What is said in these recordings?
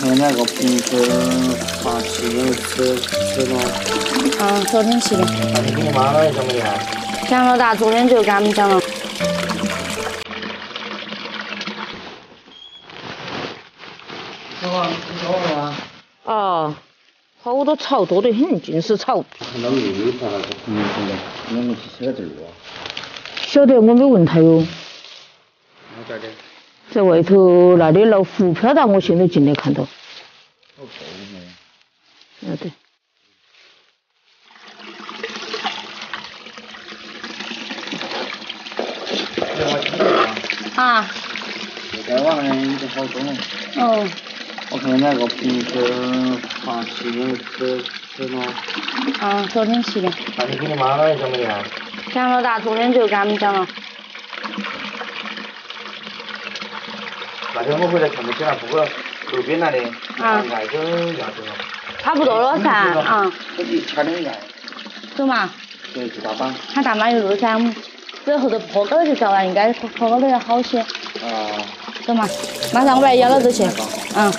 看那个瓶子发气吃吃了。嗯，昨天吃的。那你跟你妈妈讲没讲？讲了哒，昨天就跟他们讲了。老王，你找我吗？啊，好多草多得很，尽是草。晓得，我没问他哟，我这儿的。在外头那里捞浮漂的，我现在进来看到。好够没？啊对。啊。啊。在网上已经好多了。哦。我看那个瓶子发气吃吃了。嗯，昨天吃的。那你跟你妈妈讲没讲？讲了哒，昨天就跟他们讲了。那天我回来看到捡了不过路边那里，啊那个牙子了。差不多了噻，啊，我去掐两牙，走嘛，对，去大班。喊大妈一路噻，走后头坡高头去找了，应该坡高头要好些。啊。走嘛，马上我把它摇到这去。嗯。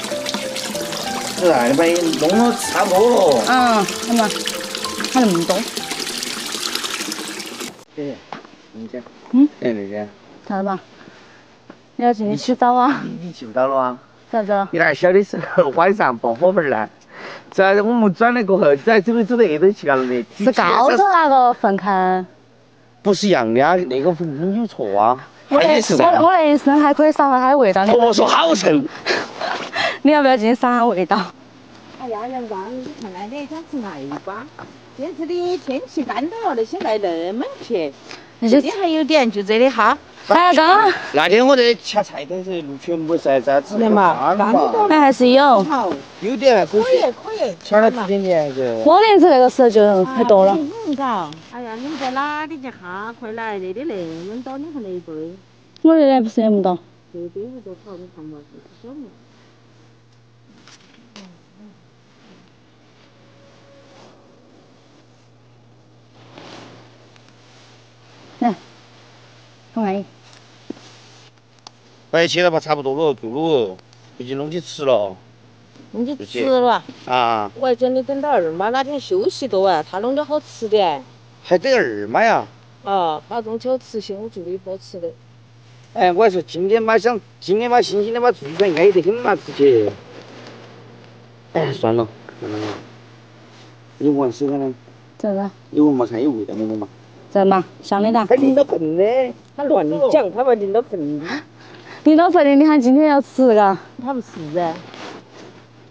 是啊，你把你弄了差不多了。嗯，好嘛，还那么多。谢谢，你讲。嗯。哎，那姐。咋了嘛？你要进去洗澡啊？你去不到了啊？啥子？你还小的时候晚上放火盆呢？在我们转了过后，在走没走到那头去了的。是高头那个粪坑。不是一样的啊，那个粪坑有错啊。我那我我那一身还可以撒下它的味道。我说好臭。你要不要进去撒下味道？哎呀，阳光，你看那里想吃艾瓜，这次的天气干到了，那些来那么甜。那些还有点，就这里哈。哎，刚刚那天我在掐菜的时候，路全部在在是的嘛，那还是有。好，有点可以可以。掐了一点点就。我那次那个时候就太多了。嗯，嘎。哎呀，你们在哪里去哈？快来，那里那么多，你看那一堆。我那边不是那么多。这边不多草，你看嘛，这是小嘛。来，我看你。快切了吧，差不多了，够了，回去弄去吃了。弄去吃了。啊。我还叫你等到二妈哪天休息多啊，她弄点好吃的。还等二妈呀？啊，把中秋吃些我做的好吃的。哎，我还说今天嘛想，今天嘛新鲜的嘛，做出来安得很嘛，直接。哎，算了，算了。你闻手上呢？咋了？你闻嘛，看有味道没有嘛？在嘛？香的哒。还淋到盆的，他乱讲，他把淋到盆。你老说的，你喊今天要吃嘎？他不吃噻。